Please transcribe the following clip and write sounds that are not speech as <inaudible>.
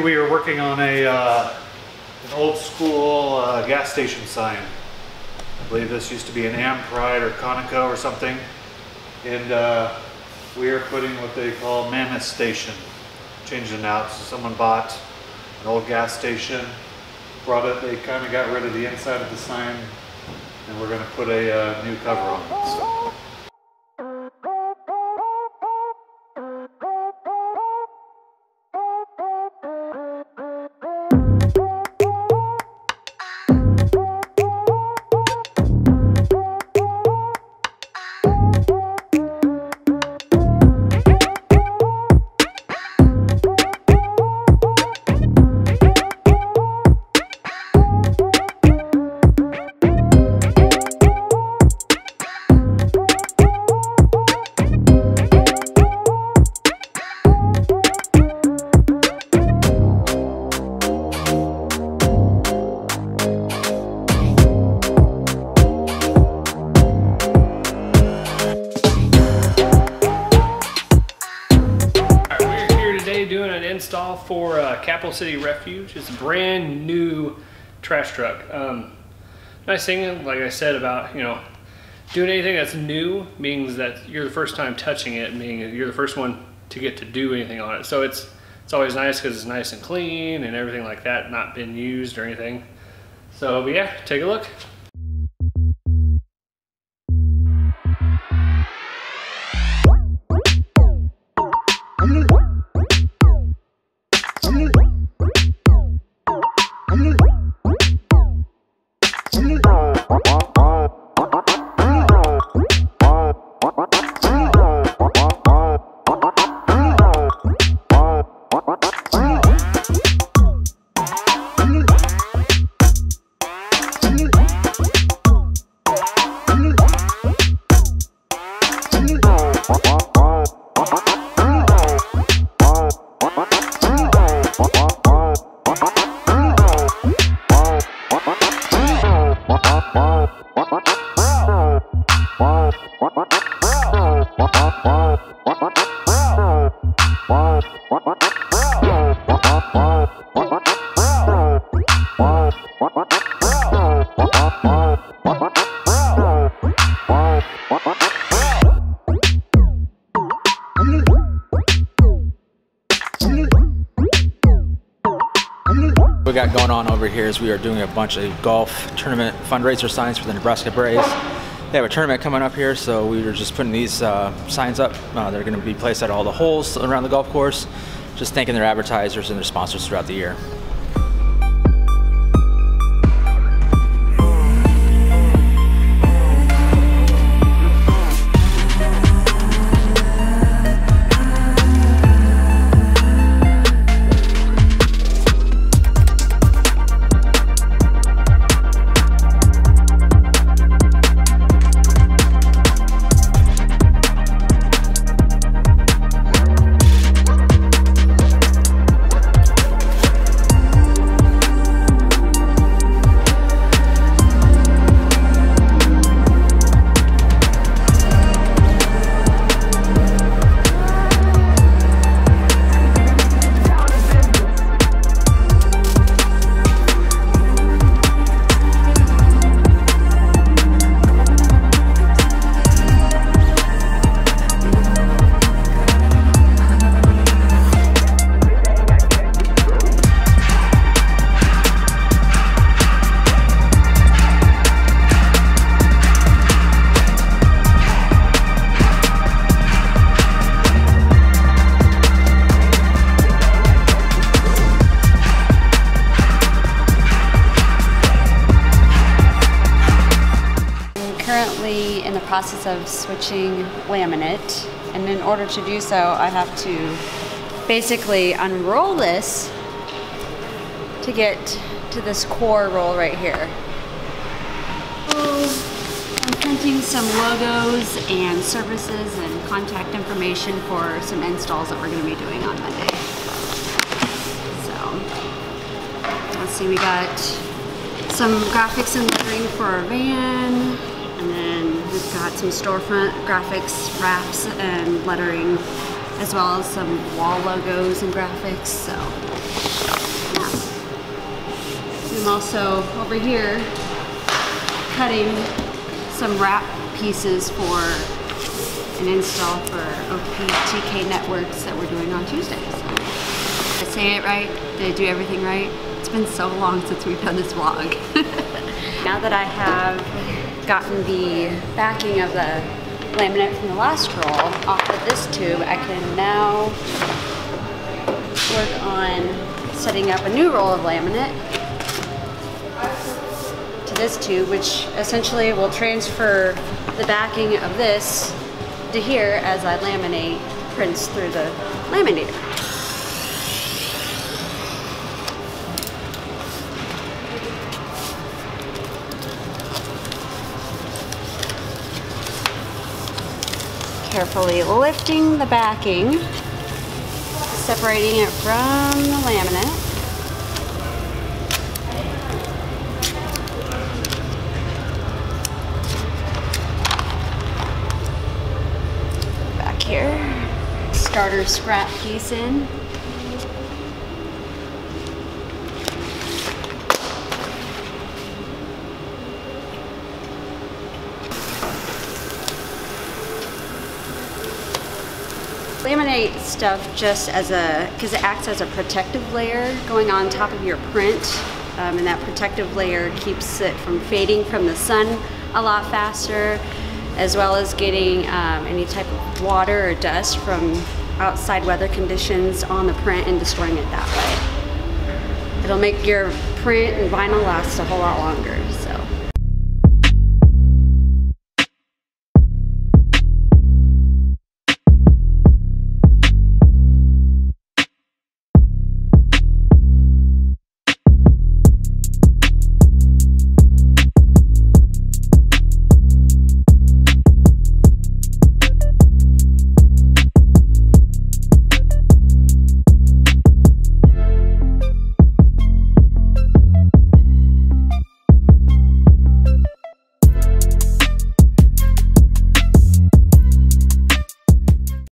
We are working on a uh, an old school uh, gas station sign. I believe this used to be an Ampride or Conoco or something. And uh, we are putting what they call Mammoth Station. Changing it out. So someone bought an old gas station, brought it, they kind of got rid of the inside of the sign, and we're going to put a uh, new cover on it. So. Install for uh, Capital City Refuse. It's a brand new trash truck. Um, nice thing, like I said, about you know doing anything that's new means that you're the first time touching it, meaning you're the first one to get to do anything on it. So it's it's always nice because it's nice and clean and everything like that, not been used or anything. So, but yeah, take a look. We got going on over here is we are doing a bunch of golf tournament fundraiser signs for the Nebraska Braves. They have a tournament coming up here, so we were just putting these uh, signs up. Uh, they're going to be placed at all the holes around the golf course, just thanking their advertisers and their sponsors throughout the year. Process of switching laminate, and in order to do so, I have to basically unroll this to get to this core roll right here. So, I'm printing some logos and services and contact information for some installs that we're going to be doing on Monday. So, let's see, we got some graphics and lettering for our van, some storefront graphics, wraps, and lettering, as well as some wall logos and graphics. So, yeah. I'm also over here cutting some wrap pieces for an install for OPTK networks that we're doing on Tuesday. I say it right? Did I do everything right? It's been so long since we've done this vlog. <laughs> now that I have gotten the backing of the laminate from the last roll off of this tube, I can now work on setting up a new roll of laminate to this tube, which essentially will transfer the backing of this to here as I laminate prints through the laminator. Carefully lifting the backing, separating it from the laminate. Back here, starter scrap piece in. Laminate stuff just as a because it acts as a protective layer going on top of your print um, and that protective layer keeps it from fading from the sun a lot faster as well as getting um, any type of water or dust from outside weather conditions on the print and destroying it that way. It'll make your print and vinyl last a whole lot longer